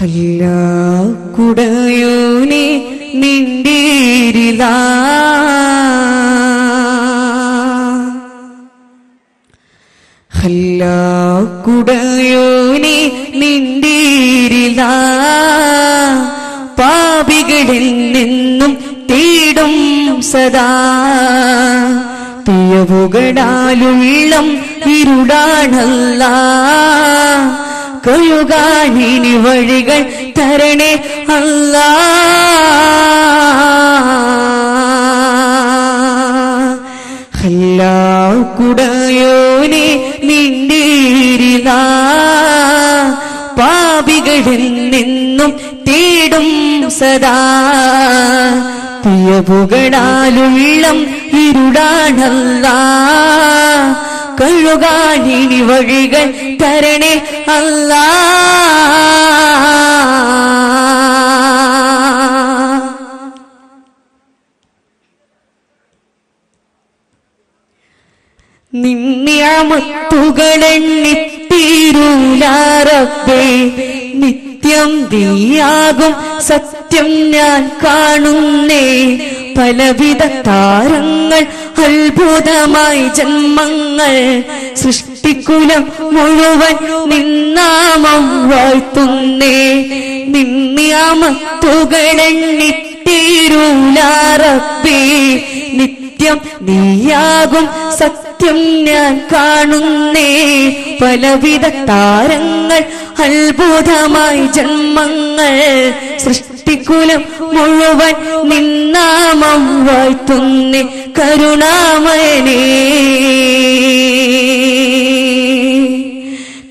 ഹല്ല കുടയോനെ നിണ്ടീരിലാ. ഹല്ല കുടയോനെ നിണ്ടീരില. പാപികളിൽ നിന്നും തേടും സദാ. പിയവുകളാലുള്ളം ഇരുടാണല്ല കഴുകാനിനി വഴികൾ തരണേ അല്ലാ. ഹല്ലാ കുടയോനെ നിണ്ടീരില പാപികളിൽ നിന്നും തേടും സദാ. പിയവുകളാലുള്ളം ഇരുടാണല്ല. കഴുകാനിനി വഴികൾ തരണേ അല്ലാ. നിന്നിയമത്തുകളെണ്ണിത്തീരൂലാറബേ നിത്യം ദിയാകും സത്യം ഞാൻ കാണുന്നേ. പലവിധ താരങ്ങൾ അത്ഭുതമായി ജന്മങ്ങൾ. സൃഷ്ടിക്കുലം മുഴുവൻ നിന്നാമം വാഴ്ത്തുന്നേ. നിന്നിയമത്തുകളെണ്ണിത്തീരൂലാറബേ നിത്യം നീയാകും സത്യം ഞാൻ കാണുന്നേ. പലവിധ താരങ്ങൾ അത്ഭുതമായി ജന്മങ്ങൾ. സൃഷ്ടിക്കുലം മുഴുവൻ നിന്നാമം വാഴ്ത്തുന്നേ കരുണാമയനേ.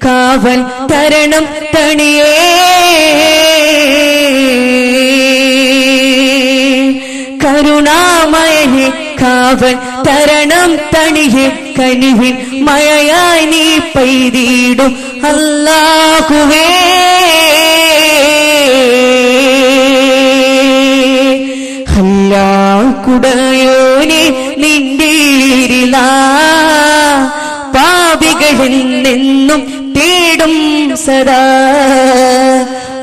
കാവൽ തരണം തണിയേ. കരുണാമയനെ കാവൽ തരണം തണിയെ. കനിവിൻ മഴയായി നീ പെയ്തിടും അല്ലാഹുവേ. സദാ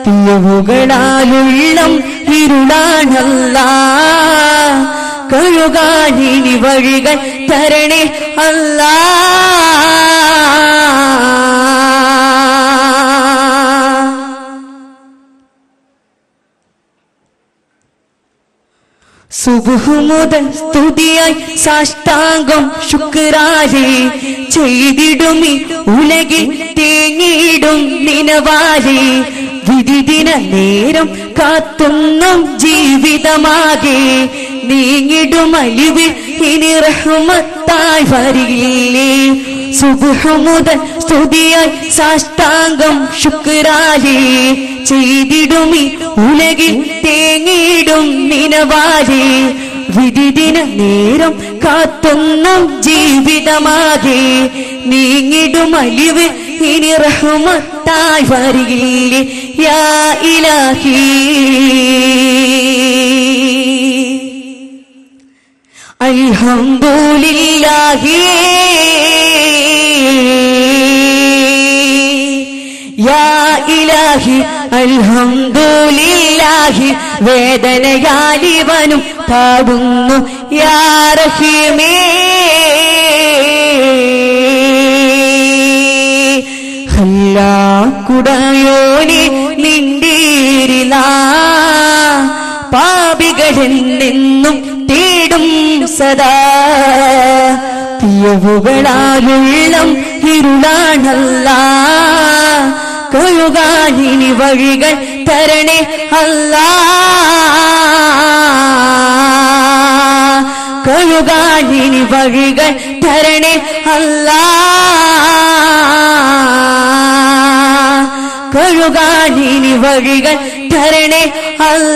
പിയവുകളാലുള്ളം ഇരുളാണല്ല കഴുകാനിനി വഴികൾ തരണേ അല്ലാ സുബുഹു മുതൽ സ്തുതിയായി സാഷ്ടാംഗം ശുക്രാലേ ചെയ്തിടുമി ഉലകിൽ തേങ്ങിയിടും നിനവാലേ വിധിദിന നേരം കാത്തുന്നു ജീവിതമാകെ. നീങ്ങിടും അലിവിൽ ഇനി റഹ്മത്തായി വരില്ലേ സുബുഹു മുതൽ സ്തുതിയായി സാഷ്ടാംഗം ശുക്രാലേ ചെയ്തിടുമി. ഉലകിൽ തേങ്ങിയിടും നിനവാരി വിധിദിന നേരം കാത്തുന്ന ജീവിതമാകെ. നീങ്ങിടും അലിവ് ഇനി റഹ്മത്തായി വരികില്ലേ. യാ ഇലാഹി. അൽഹംദുലില്ലാഹി. യാ ഇലാഹി. അൽഹംദുലില്ലാഹി വേദനയാലിവനും പാടുന്നു യാ റഹീമേ. അല്ലാ കുടയോനി നിണ്ടീരില പാപികളിൽ നിന്നും തേടും സദാ. പിയവുകളാലുള്ളം ഇരുളാണല്ല. കഴുകാനിനി വഴികൾ തരണേ അല്ലാ കഴുകാനിനി വഴികൾ തരണേ അല്ലാ കഴുകാനിനി വഴികൾ തരണേ അല്ലാ